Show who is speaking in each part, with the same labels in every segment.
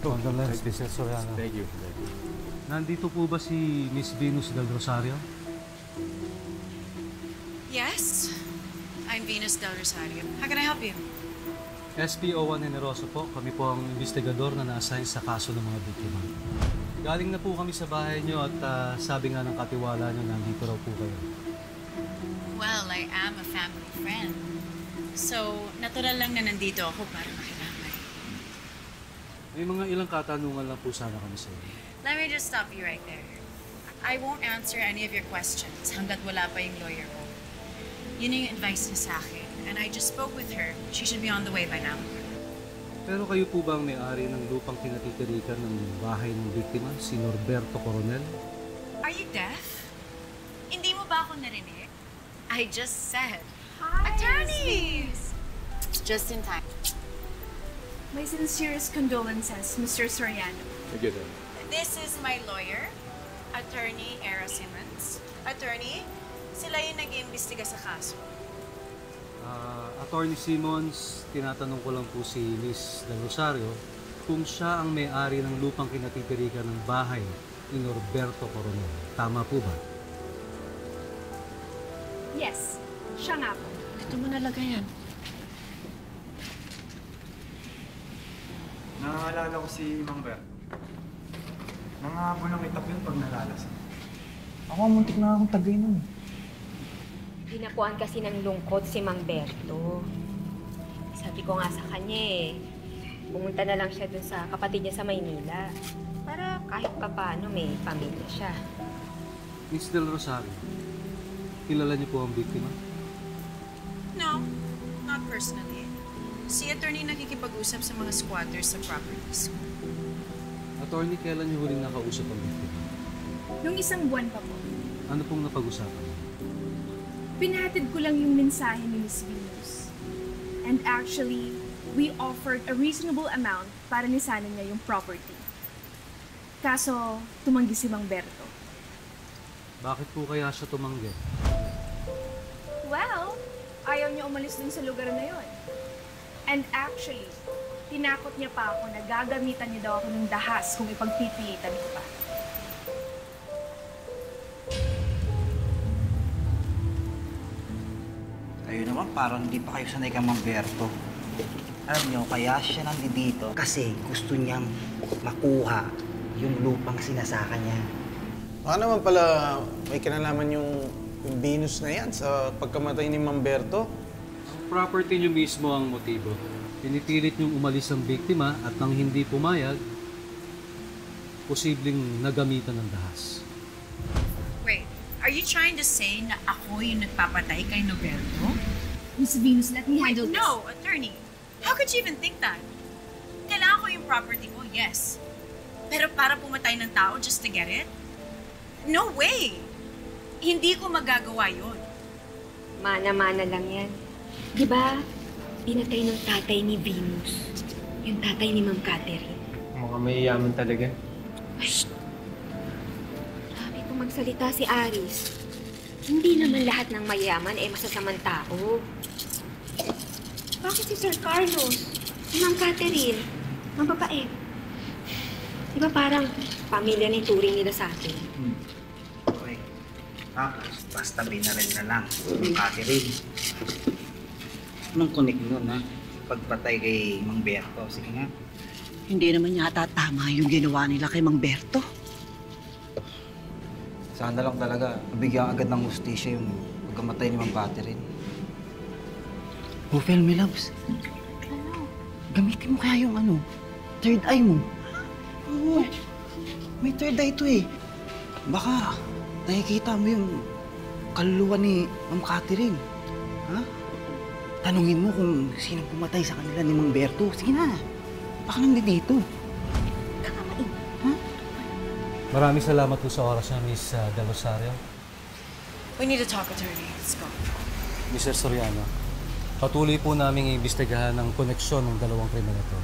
Speaker 1: Condolence, Mr. Soriano.
Speaker 2: Thank you. Thank you.
Speaker 1: Nandito po ba si Miss Venus del Rosario?
Speaker 3: Yes, I'm Venus Del Rosario. How can I help you?
Speaker 1: SPO1 Generoso po. Kami po ang investigador na na-assign sa kaso ng mga biktima. Galing na po kami sa bahay niyo at ah, sabi nga ng katiwala niyo nandito raw po kayo.
Speaker 3: Well, I am a family friend. So, natural lang na nandito ako para makiramay.
Speaker 1: May mga ilang katanungan lang po sana kami sa inyo.
Speaker 3: Let me just stop you right there. I won't answer any of your questions hanggat wala pa yung lawyer ko. Yun yung advice niya sa akin. And I just spoke with her. She should be on the way by now.
Speaker 1: Pero kayo po ba ang may-ari ng lupang kinatitirikan ng bahay ng biktima, si Norberto Coronel?
Speaker 3: Are you deaf? Hindi mo ba ako narinig? I just said.
Speaker 4: Hi,
Speaker 3: Attorneys! Just in time.
Speaker 4: My sincerest condolences, Mr. Soriano.
Speaker 2: Thank you, sir.
Speaker 3: This is my lawyer, Attorney Era Simmons. Attorney, sila yung nag-iimbestiga sa kaso.
Speaker 1: Ah, Attorney Simmons, tinatanong ko lang po si Miss Del Rosario kung siya ang may-ari ng lupang kinatitirikan ng bahay ni Norberto Coronel. Tama po ba?
Speaker 4: Yes, siya nga po.
Speaker 3: Ito mo nalagay yan.
Speaker 5: Nangaalala ko si Mang Ber. Nangahabo ng itak yun pag nalalasing. Ako ang muntik na akong tagay nun.
Speaker 6: Dinapuan kasi ng lungkot si Mang Berto. Sabi ko nga sa kanya eh, pumunta na lang siya dun sa kapatid niya sa Maynila. Para kahit papaano may pamilya siya.
Speaker 1: Miss Del Rosario, kilala niyo po ang biktima?
Speaker 3: No, not personally. Si attorney nakikipag-usap sa mga squatters sa properties ko.
Speaker 1: Attorney, kailan niyo huling nakausap ang biktima?
Speaker 4: Nung isang buwan pa po,
Speaker 1: Ano pong napag-usapan?
Speaker 4: pinahatid ko lang yung mensahe ni Miss Venus. And actually, we offered a reasonable amount para nisanan niya yung property. Kaso, tumanggi si Mang Berto.
Speaker 1: Bakit po kaya siya tumanggi?
Speaker 4: Well, ayaw niya umalis dun sa lugar na yon. And actually, tinakot niya pa ako na gagamitan niya daw ako ng dahas kung ipagpipilitan ko pa.
Speaker 7: Kayo naman, parang hindi pa kayo sanay kang Mamberto. Alam niyo, kaya siya nandito kasi gusto niyang makuha yung lupang sinasaka niya.
Speaker 8: Baka naman pala may kinalaman yung, yung Venus na yan sa pagkamatay ni Mamberto.
Speaker 1: Property niyo mismo ang motibo. Pinipilit niyong umalis ang biktima at nang hindi pumayag, posibleng nagamitan ng dahas.
Speaker 3: Wait, are you trying to say na ako yung nagpapatay kay Noberto?
Speaker 4: Miss Venus, let me handle this.
Speaker 3: No, attorney. How could you even think that? Kailangan ko yung property ko, yes. Pero para pumatay ng tao just to get it? No way! Hindi ko magagawa yun.
Speaker 6: Mana-mana lang yan. Di ba, pinatay ng tatay ni Venus. Yung tatay ni Ma'am Catherine.
Speaker 5: Mga mayayaman talaga.
Speaker 6: Sabi ko magsalita si Aris. Hindi naman lahat ng mayaman ay masasamang tao. Bakit si Sir Carlos? Si Ma'am Catherine? Mababait. Di ba parang pamilya ni turing nila sa atin?
Speaker 7: Okay. Tapos, basta binarin na lang yung Catherine. Anong connect nun, ha? Pagpatay kay Mang Berto. Sige nga.
Speaker 9: Hindi naman yata tama yung ginawa nila kay Mang Berto.
Speaker 7: Sana lang talaga, nabigyan agad ng hustisya yung pagkamatay ni Mang Catherine. Bufel, my loves. Gamitin mo kaya yung ano, third eye mo. Oo. May third eye to eh. Baka nakikita mo yung kaluluwa ni Ma'am Catherine. Ha? Tanungin mo kung sino pumatay sa kanila ni Mang Berto. Sige na. Baka nandito.
Speaker 1: Maraming salamat po sa oras niya, Miss uh, Del Rosario.
Speaker 3: We need to talk, attorney. Let's go.
Speaker 1: Mr. Soriano, patuloy po namin iimbestigahan ang koneksyon ng dalawang krimen na ito.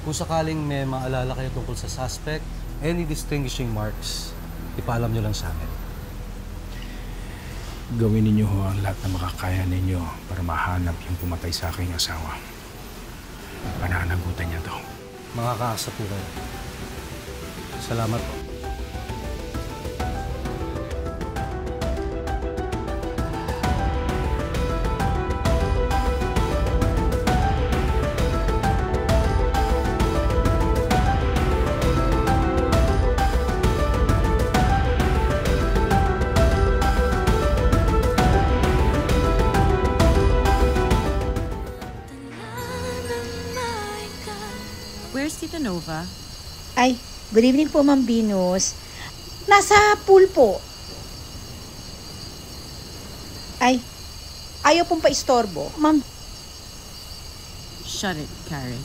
Speaker 1: Kung sakaling may maalala kayo tungkol sa suspect, any distinguishing marks, ipaalam nyo lang sa amin.
Speaker 2: Gawin ninyo ho ang lahat na makakaya ninyo para mahanap yung pumatay sa aking asawa. Pananagutan niya to.
Speaker 1: Makakaasa po kayo. Salamat po.
Speaker 3: Where's Tita Nova?
Speaker 10: Ay, good evening po, Ma'am Venus. Nasa pool po. Ay, ayaw pong paistorbo. Ma'am,
Speaker 3: Shut it, Karen.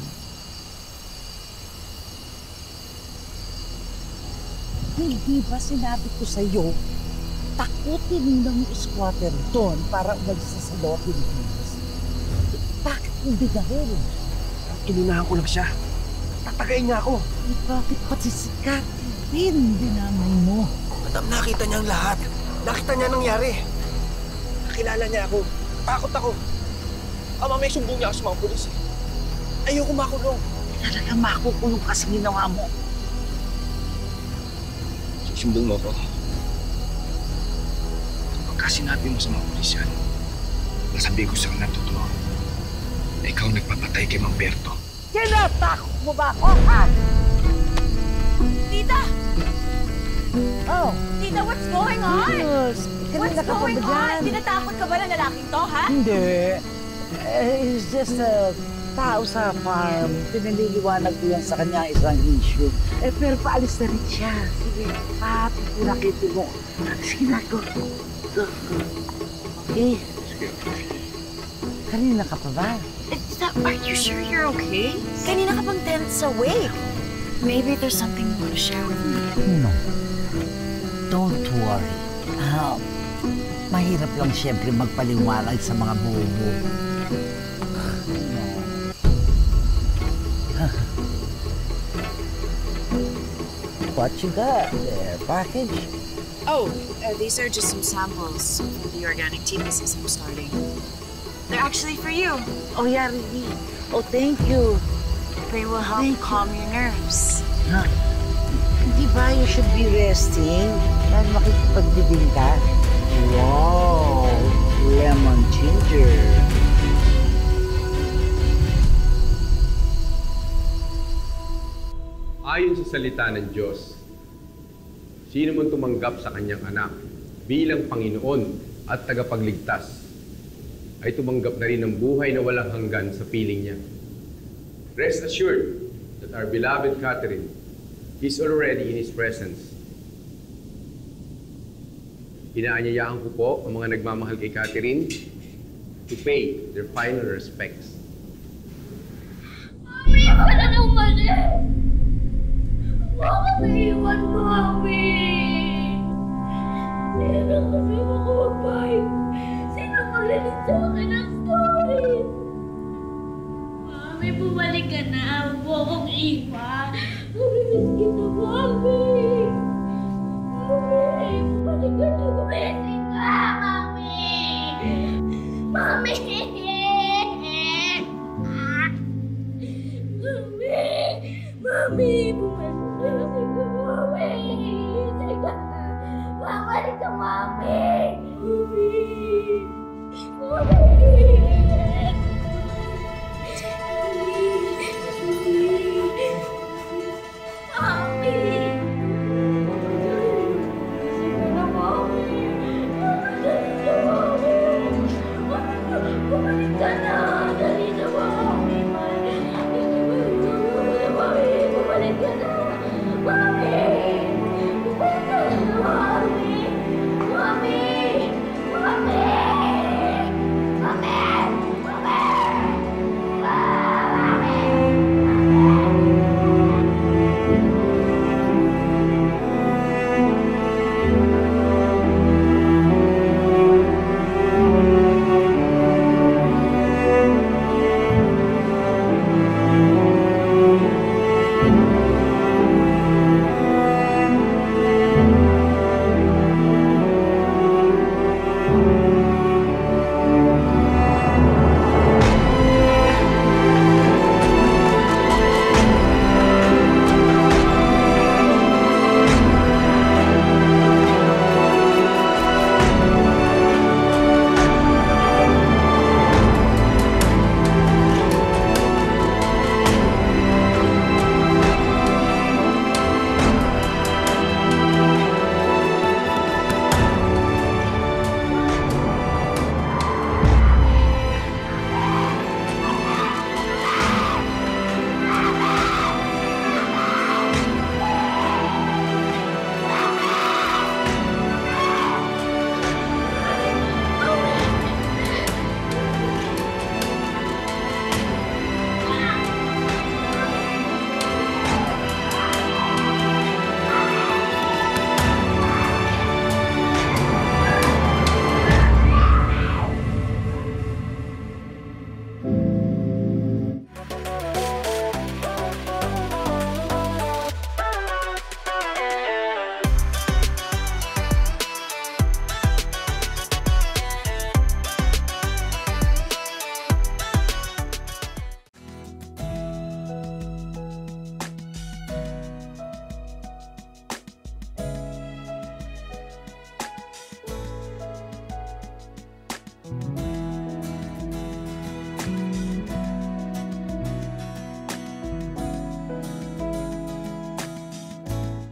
Speaker 9: Hindi ba sinabi ko sa'yo, takutin ng squatter doon para umalis sa Law Philippines? Bakit hindi dahil?
Speaker 7: Inunahan ko lang siya. Tatagayin niya ako.
Speaker 9: Eh, bakit pati si Catherine dinamay mo?
Speaker 7: Madam, nakita niya ang lahat. Nakita niya ang nangyari. Nakilala niya ako. Takot ako. Ama, may sumbong niya ako sa mga pulis eh. Ayoko makulong.
Speaker 9: Talaga makukulong kasi ginawa mo.
Speaker 7: Susumbong mo ako. Pagka sinabi mo sa mga pulis yan, nasabi ko sa kanila totoo. Na ikaw nagpapatay kay Mang Berto.
Speaker 9: Tinatakot mo ba ako, ha?
Speaker 3: Tita!
Speaker 9: Oh,
Speaker 3: Tita, what's going on?
Speaker 9: Venus,
Speaker 3: What's going
Speaker 9: ba
Speaker 3: on?
Speaker 9: dyan?
Speaker 3: Tinatakot ka ba ng lalaking to, ha?
Speaker 9: Hindi. Eh, It's just a tao sa farm. Pinaliliwanag ko yan sa kanya isang issue. Eh, pero paalis na rin siya. Sige, papipulakitin mo. Sige na, go. Go, go. Okay? Kanina ka pa ba?
Speaker 3: Tita, are you sure you're okay? Kanina ka pang tense awake. Maybe there's something you want to share with me.
Speaker 9: No. Don't worry. Ah, mahirap lang siyempre magpaliwanag sa mga bobo. What you got there? Package?
Speaker 3: Oh, uh, these are just some samples for the organic tea business I'm starting. Actually for you.
Speaker 9: Oh, yeah, really? Oh, thank you.
Speaker 3: They will help
Speaker 9: Thank you.
Speaker 3: calm your nerves.
Speaker 9: Huh? Di ba you should be resting? Dahil makikipagdibing ka. Wow! Lemon ginger.
Speaker 11: Ayon sa salita ng Diyos, sino man tumanggap sa kanyang anak bilang Panginoon at tagapagligtas ay tumanggap na rin ng buhay na walang hanggan sa piling niya. Rest assured that our beloved Catherine is already in His presence. Inaanyayahan ko po ang mga nagmamahal kay Catherine to pay their final respects.
Speaker 12: Mami, wala nang mali! Bakit naiwan mo, Mami? Sino kasi makakapay? Sino maglilit sa akin ng story? Mami, bumalik ka na. Huwag mo akong iwan. Namimiss kita, Mami. Mami, bumalik ka na. Gumising ka, Mami. Mami! Mami! Mami! Bumalik